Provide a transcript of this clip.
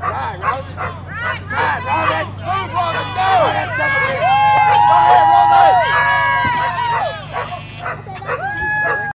Ride, Robin. Ride, Robin. Move, Robin. Go.